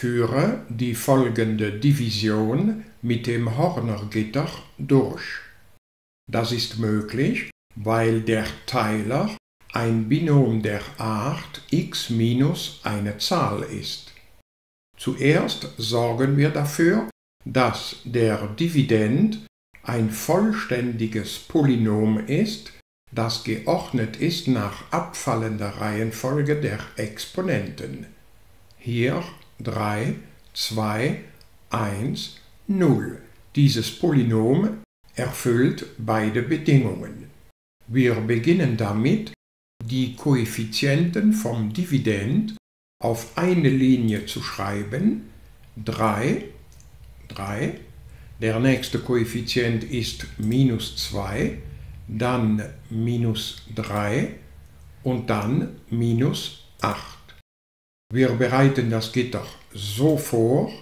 Führe die folgende Division mit dem Hornergitter durch. Das ist möglich, weil der Teiler ein Binom der Art x minus eine Zahl ist. Zuerst sorgen wir dafür, dass der Dividend ein vollständiges Polynom ist, das geordnet ist nach abfallender Reihenfolge der Exponenten. Hier 3, 2, 1, 0. Dieses Polynom erfüllt beide Bedingungen. Wir beginnen damit, die Koeffizienten vom Dividend auf eine Linie zu schreiben. 3, 3, der nächste Koeffizient ist minus 2, dann minus 3 und dann minus 8. Wir bereiten das Gitter so vor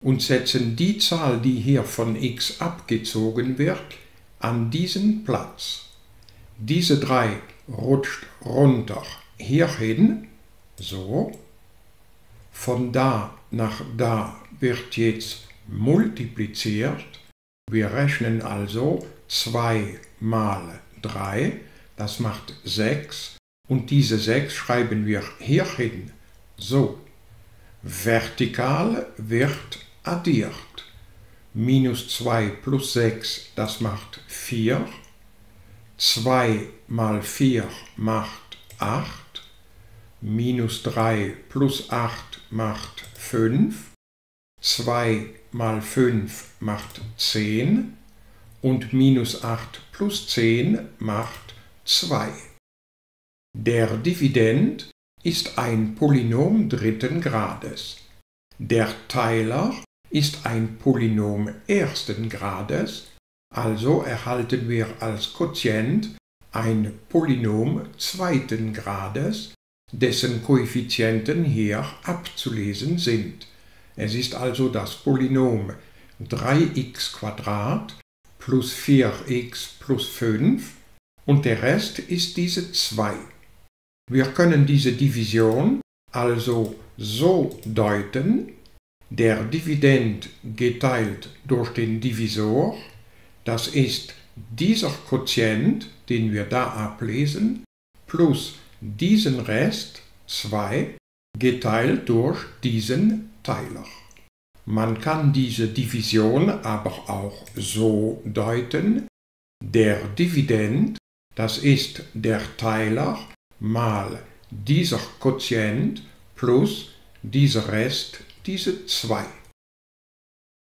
und setzen die Zahl, die hier von x abgezogen wird, an diesen Platz. Diese 3 rutscht runter hierhin, so. Von da nach da wird jetzt multipliziert. Wir rechnen also 2 mal 3, das macht 6. Und diese 6 schreiben wir hier hin. So. Vertikal wird addiert. Minus 2 plus 6, das macht 4. 2 mal 4 macht 8. Minus 3 plus 8 macht 5. 2 mal 5 macht 10 und minus 8 plus 10 macht 2. Der Dividend ist ein Polynom dritten Grades. Der Teiler ist ein Polynom ersten Grades, also erhalten wir als Quotient ein Polynom zweiten Grades, dessen Koeffizienten hier abzulesen sind. Es ist also das Polynom 3x plus 4x plus 5 und der Rest ist diese 2. Wir können diese Division also so deuten, der Dividend geteilt durch den Divisor, das ist dieser Quotient, den wir da ablesen, plus diesen Rest 2 geteilt durch diesen Teiler. Man kann diese Division aber auch so deuten, der Dividend, das ist der Teiler mal dieser Quotient plus dieser Rest, diese 2.